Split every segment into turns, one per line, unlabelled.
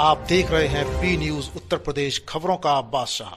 आप देख रहे हैं पी न्यूज़ उत्तर प्रदेश खबरों का बादशाह।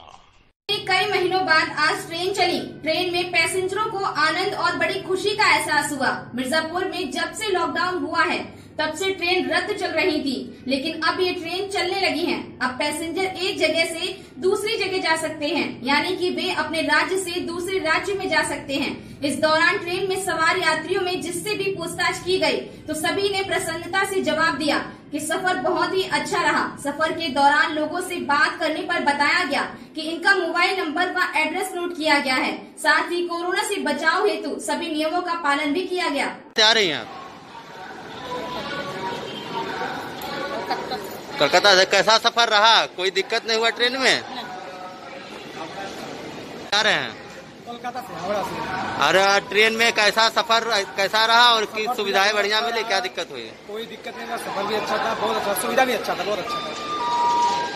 कई महीनों बाद आज ट्रेन चली। ट्रेन में पैसेंजरों को आनंद और बड़ी खुशी का एहसास हुआ। मिर्जापुर में जब से लॉकडाउन हुआ है तब से ट्रेन रद्द चल रही थी। लेकिन अब ये ट्रेन चलने लगी है। अब पैसेंजर एक जगह से दूसरी जगह जा सकते हैं। यानी कि वे अपने राज्य से दूसरे राज्य में जा सकते हैं। इस दौरान ट्रेन में सवार यात्रियों में जिससे भी पूछताछ की गई तो सभी ने प्रसन्नता से जवाब दिया कि सफ़र बहुत ही अच्छा रहा। सफ़र के दौरान लोगों से बात करने पर बताया गया कि इनका मोबाइल नंबर व एड्रेस नोट किया गया है। साथ ही कोरोना से बचाव हेतु सभी नियमों का पालन भी किया गया।
आ रही कलकत्ता से कैसा सफ़र रहा? कोई दिक्कत नहीं हुआ ट्रेन में? आ रहे हैं।
कोलकाता से हावड़ा से।
अरे ट्रेन में कैसा सफ़र कैसा रहा और की सुविधाएँ बढ़िया मिली? क्या दिक्कत हुई?
कोई दिक्कत नहीं था सफ़र भी अच्छा था बहुत अच्छा सुविधा भी अच्छा था बहुत अच्छा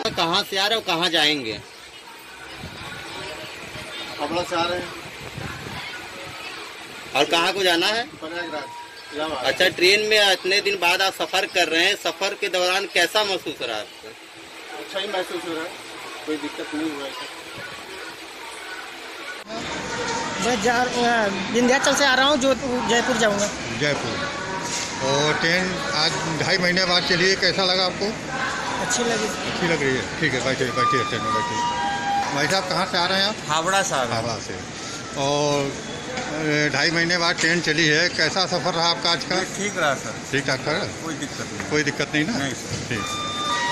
था।
कहाँ से आ रहे हो? कहाँ जाएँगे?
हावड़ा से आ रहे हैं।
और कहाँ को जाना है?
प्रयागराज।
अच्छा ट्रेन में इतने दिन बाद आप सफ़र कर रहे हैं सफ़र के दौरान कैसा महसूस हो रहा है आपको?
अच्छा ही महसूस हो रहा है। कोई दिक्कत नहीं हुआ
मैं जा विंध्याचल से आ रहा हूँ जो जयपुर जाऊँगा।
जयपुर। और ट्रेन आज ढाई महीने बाद चली है कैसा लगा आपको?
अच्छी लगी।
अच्छी लग रही है। ठीक है बैठिए बैठिए ट्रेन में बैठिए। भाई साहब कहाँ से आ रहे हैं आप?
हावड़ा साहब
हावड़ा से। और ढाई महीने बाद ट्रेन चली है। कैसा सफ़र रहा आपका आज का?
ठीक रहा सर।
ठीक ठाक था?
कोई दिक्कत नहीं।
कोई दिक्कत नहीं ना?
नहीं सर।
ठीक।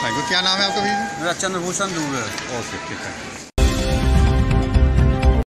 Thank you. क्या नाम है आपका भैया?
मेरा चंद्रभूषण दूर है
ओके ठीक है।